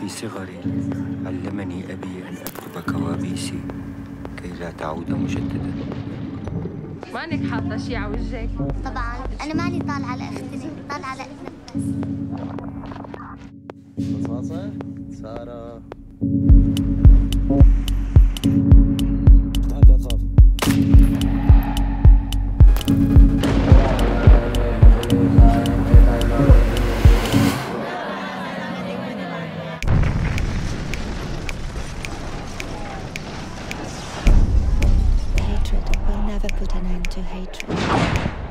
في صغري علمني أبي أن أكتب كوابيسي كي لا تعود مجددا مانك حاطة شي على وجهك؟ طبعا أنا ماني طالعة على أختي طالعة على بس. مصاصة سارة. تخاف put an end to hatred.